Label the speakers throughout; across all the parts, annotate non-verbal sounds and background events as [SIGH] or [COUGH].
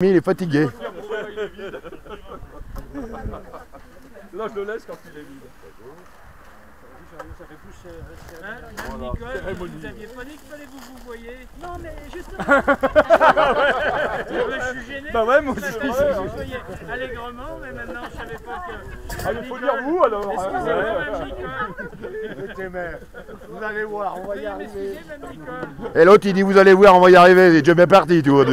Speaker 1: il est fatigué.
Speaker 2: Là, je le laisse quand il est vide.
Speaker 3: Hein, Madame Nicole, vous aviez pas dit qu'il fallait que vous vous voyez
Speaker 4: Non, mais justement, [LAUGHS]
Speaker 3: Je suis gêné.
Speaker 2: Bah ouais, moi
Speaker 3: Je
Speaker 2: aussi.
Speaker 3: vous allègrement, mais maintenant je savais pas que.
Speaker 2: Ah, il faut dire vous alors.
Speaker 3: Excusez-moi. Madame Nicole.
Speaker 5: Écoutez, mais vous allez voir, on va y arriver.
Speaker 1: Et l'autre, il dit Vous allez voir, on va y arriver. Il est déjà bien parti, tu vois.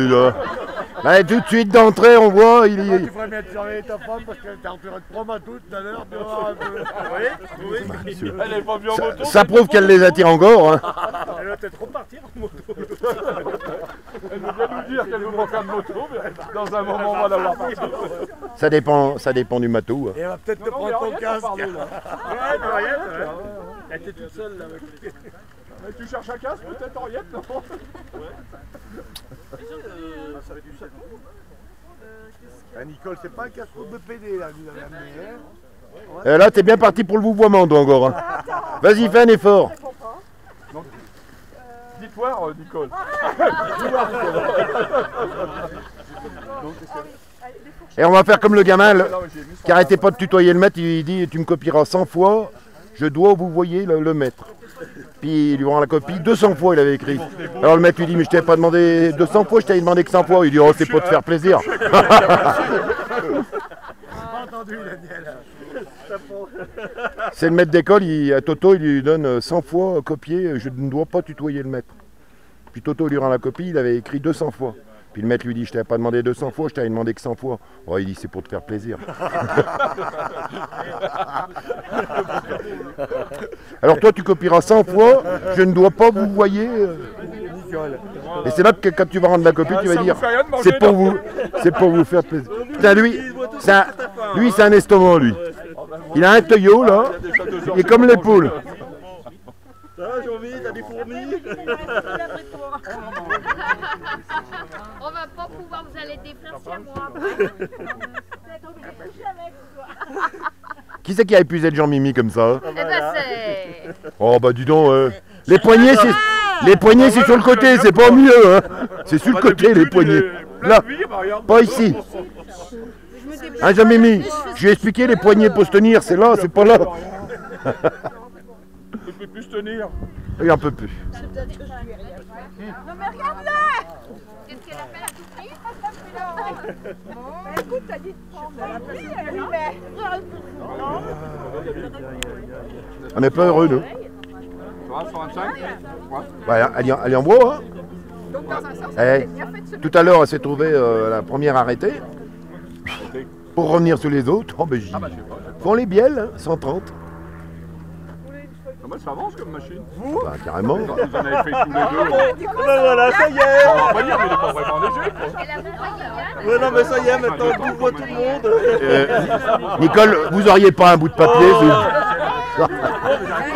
Speaker 1: Allez, tout de suite d'entrée, on voit. Il
Speaker 5: Tu
Speaker 1: est...
Speaker 5: ferais bien de surveiller ta femme parce qu'elle t'a entouré de prendre à tout tout à l'heure, tu.
Speaker 2: Oui, oui. Elle est pas venue en moto.
Speaker 1: Ça prouve qu'elle les attire encore. hein.
Speaker 5: Elle va peut-être repartir en moto. [LAUGHS]
Speaker 2: Elle veut bien nous dire qu'elle veut faire de moto, mais dans un moment, on va la voir partir.
Speaker 1: Ça dépend, ça dépend du matou. hein.
Speaker 5: Et elle va peut-être te
Speaker 2: Non,
Speaker 5: prendre ton casque.
Speaker 2: là.
Speaker 5: Ouais, mais rien, ouais. Elle était toute seule là avec
Speaker 2: Mais tu cherches un casque peut-être, Henriette non?
Speaker 5: Ah, Nicole, c'est pas un casque de PD là, que vous avez amené. Hein
Speaker 1: Et là, t'es bien parti pour le vouvoiement, toi, encore. hein. Vas-y, fais un effort.
Speaker 2: Dis-toi, euh, Nicole.
Speaker 1: Et on va faire comme le gamin le- qui arrêtait pas de tutoyer le maître. Il dit Tu me copieras 100 fois, je dois vous voyez le, maître. Puis il lui rend la copie 200 fois, il avait écrit. Alors le maître lui dit Mais je t'avais pas demandé 200 fois, je t'avais demandé que 100 fois. Il dit Oh, c'est pour te faire plaisir. [LAUGHS] C'est le maître d'école, à Toto, il lui donne 100 fois copier, je ne dois pas tutoyer le maître. Puis Toto lui rend la copie, il avait écrit 200 fois. Puis le maître lui dit, je t'avais pas demandé 200 fois, je t'avais demandé que 100 fois. Oh, il dit, c'est pour te faire plaisir. [LAUGHS] Alors toi, tu copieras 100 fois, je ne dois pas vous voyer. euh. Et c'est là que quand tu vas rendre la copie, tu vas
Speaker 2: Ça
Speaker 1: dire, c'est pour vous, c'est pour vous faire plaisir. Putain, lui, c'est un- lui, c'est un estomac, lui. Il a un teuillot, là, il est comme les poules.
Speaker 4: il a pris toi.
Speaker 6: Pas vous allez déplacer à moi. [LAUGHS]
Speaker 1: Qui c'est qui a épuisé le Jean-Mimi comme ça
Speaker 6: Eh ben c'est...
Speaker 1: Oh bah dis donc, euh, les poignets c'est les poignets c'est sur le côté, c'est pas au milieu hein. C'est sur le côté les poignets. Là, pas ici. Hein Jean-Mimi, je lui ai expliqué les poignets pour se tenir, c'est là, c'est pas là.
Speaker 2: Je peux plus tenir.
Speaker 1: Il un peu plus.
Speaker 4: Non mais regarde-le
Speaker 6: Qu'est-ce qu'elle appelle à tout prix
Speaker 4: Bah écoute, t'as dit de prendre mais...
Speaker 1: On n'est pas heureux nous.
Speaker 2: Ça va, 125
Speaker 1: Ouais, elle, y en- elle en hein.
Speaker 4: Donc dans un sens,
Speaker 1: Eh,
Speaker 4: c'est
Speaker 1: Tout à l'heure elle s'est trouvée euh, la première arrêtée. Pour revenir sur les autres, oh ben j'y Font les bielles, hein, 130.
Speaker 2: Comment ça avance comme machine
Speaker 1: Bah carrément.
Speaker 2: Vous en avez fait tous les deux.
Speaker 4: Du coup,
Speaker 7: Ben voilà, ça y est
Speaker 2: On va pas dire, mais il est pas vraiment léger. quoi.
Speaker 6: Vous
Speaker 7: Ouais, non, mais ça y est, maintenant on voit tout le monde
Speaker 1: Euh, Nicole, vous auriez pas un bout de papier vous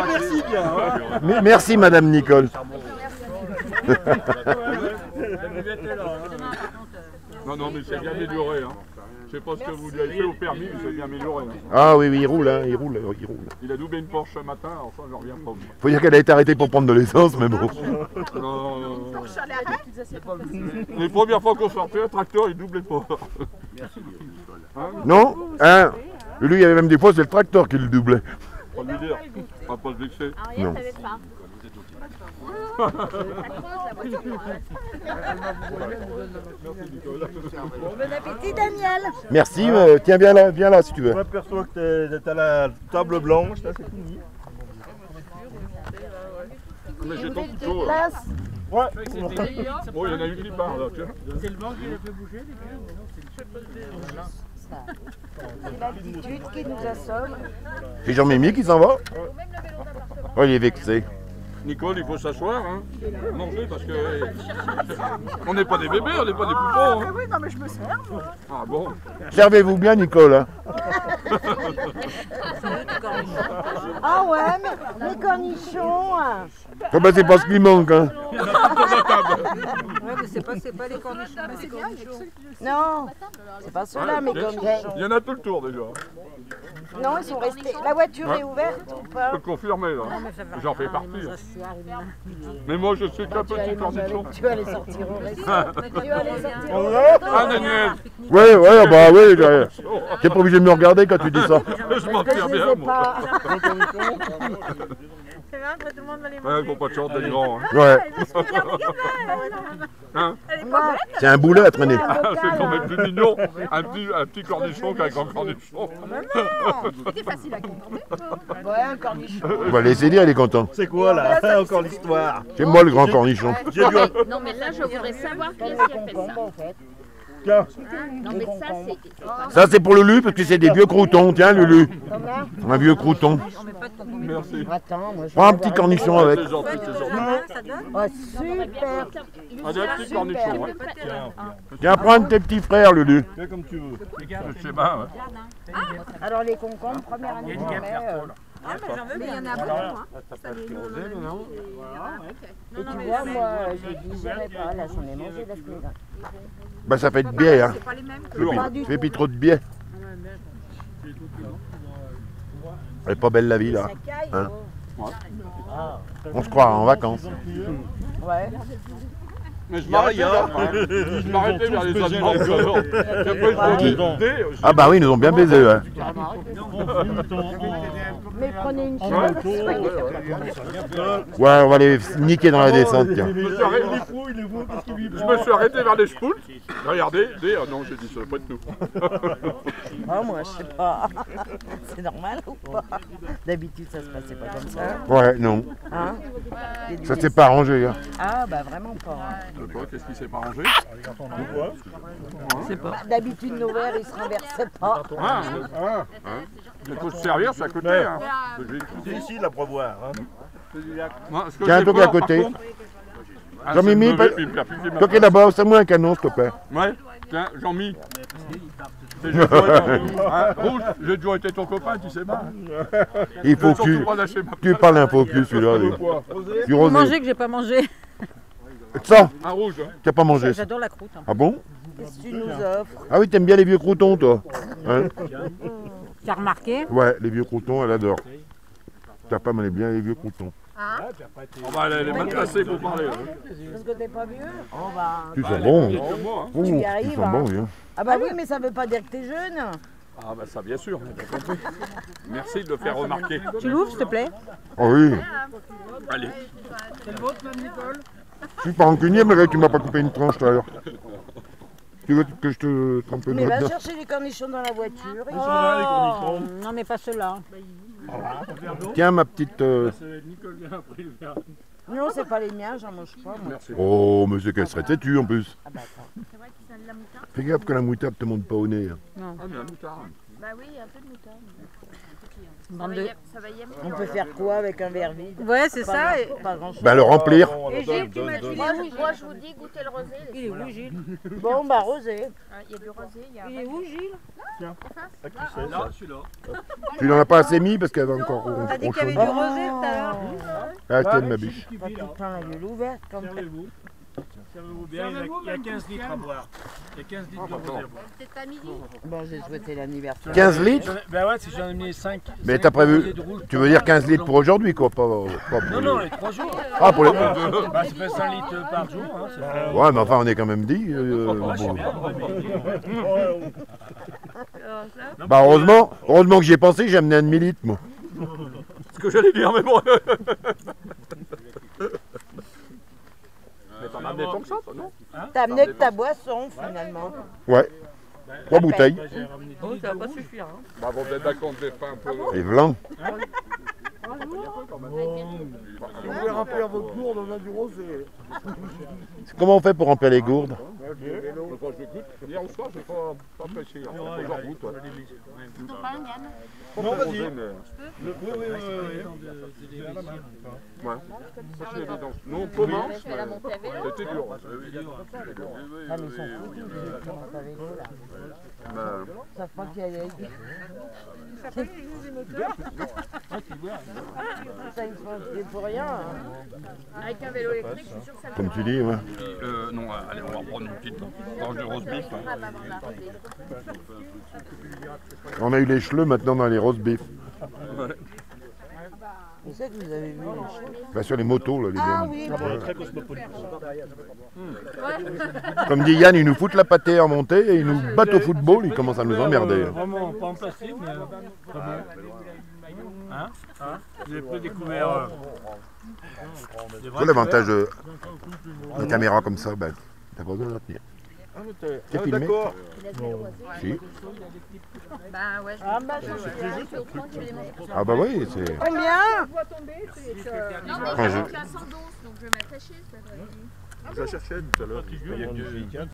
Speaker 7: Merci bien hein.
Speaker 1: Mais- Merci Madame Nicole.
Speaker 2: Non, non, mais c'est bien amélioré. Hein. Je sais pas ce que vous lui avez fait au permis, mais c'est bien amélioré. hein.
Speaker 1: Ah oui, oui, il roule, hein, il roule, il roule.
Speaker 2: Il a doublé une Porsche ce matin, alors ça, je reviens pas.
Speaker 1: Faut dire qu'elle a été arrêtée pour prendre de l'essence, mais bon.
Speaker 2: Non, non, non. Les premières fois qu'on sortait, un tracteur, il doublait pas.
Speaker 1: Non Hein Lui, il y avait même des fois, c'est le tracteur qui le doublait.
Speaker 2: On va lui dire. On va pas se vexer.
Speaker 1: Non.
Speaker 6: savait pas. [LAUGHS]
Speaker 4: Bon appétit, Daniel
Speaker 1: Merci, euh, tiens, viens là, viens là si tu veux.
Speaker 7: Je m'aperçois que t'es- à la table blanche, là c'est fini.
Speaker 2: Mais j'ai ton couteau.
Speaker 4: Place
Speaker 7: Ouais,
Speaker 2: Bon, il y en a une qui part là, tiens.
Speaker 3: C'est le banc qui l'a fait bouger, les gars mais non, c'est le
Speaker 4: C'est l'attitude qui nous assomme.
Speaker 1: C'est Jean-Mimi qui s'en va Oh, il est vexé.
Speaker 2: Nicole, il faut s'asseoir, hein. Manger parce que. hey, on n'est pas des bébés, on n'est pas des poupons. Hein.
Speaker 4: oui, non mais je me sers, moi.
Speaker 2: Ah bon
Speaker 1: Servez-vous bien, Nicole. hein. [LAUGHS]
Speaker 4: Ah ouais, mais les cornichons hein.
Speaker 1: Ah bah, c'est pas ce qui manque. Hein. [LAUGHS]
Speaker 8: Ouais, mais c'est pas, les cornichons, mais les cornichons.
Speaker 4: Non, c'est pas cela, mes cornichons.
Speaker 2: Il y en a tout le tour déjà.
Speaker 4: Non, ils sont restés. La voiture
Speaker 2: Ouais.
Speaker 4: est ouverte ou
Speaker 2: Je
Speaker 4: pas
Speaker 2: peux te confirmer, là. J'en fais partie. hein. Mais moi, je suis qu'un petit cornichon.
Speaker 4: Tu vas les sortir au resto. Tu vas les sortir au
Speaker 2: Ah, Daniel
Speaker 1: Ouais, ouais, bah oui, t'es pas obligé de me regarder quand tu dis ça.
Speaker 2: Je m'en
Speaker 4: je les
Speaker 2: bien, moi. [LAUGHS]
Speaker 8: C'est vrai, après tout le monde va les
Speaker 2: Ouais, faut pas de chance d'être grand. Hein.
Speaker 1: Ouais, [LAUGHS]
Speaker 2: Hein?
Speaker 1: C'est un boulet à traîner.
Speaker 2: Ah, c'est quand même plus mignon, un petit, un petit cornichon qu'un grand cornichon. [LAUGHS]
Speaker 6: C'était facile à comprendre.
Speaker 4: ouais, un cornichon.
Speaker 1: On va laisser dire, il est content.
Speaker 7: C'est quoi là? Encore l'histoire.
Speaker 1: C'est moi le grand cornichon.
Speaker 6: Non, mais là, je voudrais savoir qui est-ce qui a fait ça.
Speaker 4: Concombre, en fait.
Speaker 7: Tiens,
Speaker 6: Non, mais ça, c'est.
Speaker 1: Ça, c'est pour Lulu, parce que c'est des vieux croutons. Tiens, Lulu. Un vieux crouton.
Speaker 2: Merci.
Speaker 4: Attends, moi je
Speaker 1: Prends un
Speaker 4: vais
Speaker 1: petit
Speaker 4: avoir-
Speaker 1: cornichon avec.
Speaker 2: C'est gentil, c'est gentil.
Speaker 8: Ça donne
Speaker 4: Oh, super.
Speaker 2: Ah, ouais.
Speaker 1: Tiens, prends un de tes petits frères, Lulu.
Speaker 7: fais comme tu veux.
Speaker 2: Je sais pas, ouais.
Speaker 4: Alors les concombres, première année met. euh,
Speaker 8: Ah, mais j'en veux
Speaker 6: Mais il y en a beaucoup, hein.
Speaker 4: Et tu vois, moi, je digérais pas. Là, j'en ai mangé la semaine dernière.
Speaker 1: Bah, ça fait de biais, hein.
Speaker 6: C'est pas les mêmes que.
Speaker 1: Fais plus trop de biais. Elle est pas belle la vie, là. Hein?
Speaker 4: oh.
Speaker 1: On se croit en vacances.
Speaker 4: Ouais.
Speaker 2: Mais je m'arrêtais je m'arrêtais vers les Allemands.
Speaker 1: Ah bah oui, ils nous ont bien baisé, ouais.
Speaker 4: Mais prenez une
Speaker 2: Ouais.
Speaker 4: chose.
Speaker 1: Ouais, on va les niquer dans la descente, tiens.
Speaker 2: Je me suis arrêté, vers les spoules. Regardez, des, ah non, j'ai dit ça, pas de tout.
Speaker 4: Ah, moi, je sais pas. [LAUGHS] C'est normal ou pas? D'habitude, ça se passait pas comme ça.
Speaker 1: Ouais, non.
Speaker 4: Hein?
Speaker 1: Ça s'est pas arrangé, hein.
Speaker 4: Ah, bah vraiment pas.
Speaker 2: Je sais pas, qu'est-ce qui s'est pas arrangé
Speaker 4: Bah, D'habitude, nos verres, ils se renversaient pas.
Speaker 2: Ah, ah, hein. Il faut se servir, c'est à côté. Hein.
Speaker 7: C'est ici la. Hein.
Speaker 1: Tiens, qui es à côté.
Speaker 2: ah,
Speaker 1: Jean-Mimi, pas- es là-bas, c'est moi un canon, s'il te plaît.
Speaker 2: Ouais, tiens, Jean-Mi. [LAUGHS] Hein, Rouge, j'ai toujours été ton copain, tu sais pas.
Speaker 1: Il faut que tu,
Speaker 2: pas
Speaker 1: tu parles un peu au cul, celui-là. rosé.
Speaker 8: Manger que j'ai pas mangé.
Speaker 1: Ça,
Speaker 2: Un rouge. hein.
Speaker 1: tu n'as pas mangé ça.
Speaker 8: J'adore la croûte. hein.
Speaker 1: Ah bon
Speaker 4: Qu'est-ce que tu nous offres
Speaker 1: Ah oui, t'aimes bien les vieux croutons, toi Hein
Speaker 8: T'as remarqué
Speaker 1: Ouais, les vieux croutons, elle adore. Ta femme, elle est bien les vieux croutons.
Speaker 2: On va aller les mal placés pour parler. hein.
Speaker 4: Parce que t'es pas vieux Oh, bah.
Speaker 1: Tu sens bon.
Speaker 2: Comme moi, hein.
Speaker 1: Ouh,
Speaker 4: y
Speaker 1: tu
Speaker 4: arrives,
Speaker 1: sens
Speaker 4: hein.
Speaker 1: bon, hein.
Speaker 4: Ah, bah oui, mais ça veut pas dire que t'es jeune.
Speaker 2: Ah bah ça bien sûr, j'ai bien compris. Merci de le faire remarquer.
Speaker 8: Tu l'ouvres, s'il te plaît?
Speaker 1: Oh oui.
Speaker 2: Allez.
Speaker 1: Je suis pas rancunier, mais là, tu m'as pas coupé une tranche tout à l'heure. Tu veux que je te trempe le
Speaker 4: Mais va chercher les cornichons dans la voiture. et-
Speaker 8: Oh, Non, mais pas ceux-là.
Speaker 1: Tiens, ma petite... euh,
Speaker 4: Non, c'est pas les miens, j'en mange pas. Moi.
Speaker 2: Merci.
Speaker 1: Oh, mais c'est qu'elle serait têtue, en plus.
Speaker 4: Ah, bah, attends.
Speaker 1: Fais gaffe que la moutarde te monte pas au nez. hein.
Speaker 2: Ah mais un moutarde.
Speaker 6: Bah oui, un peu de moutarde.
Speaker 8: Bande de-.
Speaker 4: On peut faire quoi avec un verre vide?
Speaker 8: Ouais, c'est
Speaker 4: Pas
Speaker 8: ça.
Speaker 4: grand- Pas grand chose.
Speaker 1: Bah, le remplir.
Speaker 8: Et Gilles, tu m'as dit,
Speaker 6: Moi, je-
Speaker 8: Gilles
Speaker 6: moi, je vous dis, goûtez le rosé.
Speaker 8: Il est où, Gilles? [LAUGHS]
Speaker 4: Bon, bah, rosé.
Speaker 6: Ah, Il y a du rosé, il y a.
Speaker 8: Il est où, Gilles?
Speaker 1: Tu n'en as pas assez mis parce qu'elle va encore ron-
Speaker 8: T'as dit qu'il y avait du
Speaker 1: ronchonner.
Speaker 8: rosé tout à l'heure.
Speaker 1: Ah, tiens, ma biche.
Speaker 4: Temps la gueule ouverte. Quand
Speaker 3: Servez-vous. Servez-vous bien, il y, a, il y a 15 litres à boire. Il y a 15 litres de rosé à boire.
Speaker 6: Peut-être à midi.
Speaker 4: Bon, j'ai souhaité l'anniversaire.
Speaker 1: 15 litres
Speaker 3: Ben ouais, si j'en ai mis 5.
Speaker 1: Mais t'as prévu... Tu veux dire 15 litres pour aujourd'hui, quoi, pas, pas pour...
Speaker 3: Non, non, les 3 jours.
Speaker 1: Ah, pour les...
Speaker 3: Bah, ça fait 5 litres par jour. Hein,
Speaker 1: Ouais, mais enfin, on est quand même dit. euh,
Speaker 3: Ouais,
Speaker 1: bon.
Speaker 3: bien, ouais, [LAUGHS] mais-
Speaker 1: Bah, heureusement, heureusement que j'y ai pensé, j'ai amené un demi-litre, moi.
Speaker 2: Ce que j'allais dire, mais bon. [LAUGHS] Mais t'en as amené tant que ça, toi, non
Speaker 4: T'as amené que ta boisson, finalement.
Speaker 1: Ouais. Trois bouteilles.
Speaker 3: Bah, ramené
Speaker 8: Oh, ça va pas suffire. hein.
Speaker 2: Bah bon, peut-être d'accord, on fait un peu.
Speaker 1: Et blanc.
Speaker 5: Si vous voulez remplir votre gourde, on a du rosé.
Speaker 1: Comment on fait pour remplir les gourdes.
Speaker 2: Hier au soir, j'ai pas, pas apprécié. Faut que j'en goûte, ouais.
Speaker 6: Pas un gamme.
Speaker 7: Non, vas-y.
Speaker 2: Rosé, mais-
Speaker 7: Oui, oui, oui, oui.
Speaker 2: Ouais. Ça, c'est évident. Nous, on commence,
Speaker 6: Je vais la monter à vélo.
Speaker 2: mais c'était dur.
Speaker 4: Ah, mais ils sont foutus, ils commencent avec eux, là.
Speaker 2: Mais,
Speaker 4: Ils savent pas qu'il y a Ça, rien. hein.
Speaker 6: Avec un vélo électrique, je suis sûr
Speaker 1: comme tu dis. ouais.
Speaker 2: Euh, non, allez, on va reprendre une petite tranche de roast beef. hein.
Speaker 1: On a eu les cheveux maintenant dans les roast beef.
Speaker 4: Vous savez que vous avez vu
Speaker 1: Bah, sur les motos, là, les
Speaker 4: Ah
Speaker 1: gars.
Speaker 4: oui,
Speaker 7: Ah, très cosmopolite.
Speaker 1: Comme dit Yann, ils nous foutent la pâtée en montée et ils nous battent au football, ils commencent à nous emmerder.
Speaker 3: Vraiment, pas en plastique, mais euh. Hein Hein Vous avez plus découvert. euh, des
Speaker 1: C'est l'avantage de la caméra comme ça, ben, t'as pas besoin de la tenir.
Speaker 7: Ah, t'es- ah,
Speaker 1: filmé
Speaker 7: D'accord.
Speaker 1: Si.
Speaker 6: Bah ouais, je
Speaker 4: Ah bah je.
Speaker 1: Ah bah oui, c'est...
Speaker 4: Combien
Speaker 6: Non, mais
Speaker 1: Quand
Speaker 6: j'ai
Speaker 1: je-
Speaker 6: aucun sans dos, donc je vais m'attacher. ça va aller.
Speaker 7: Je la cherchais tout à l'heure.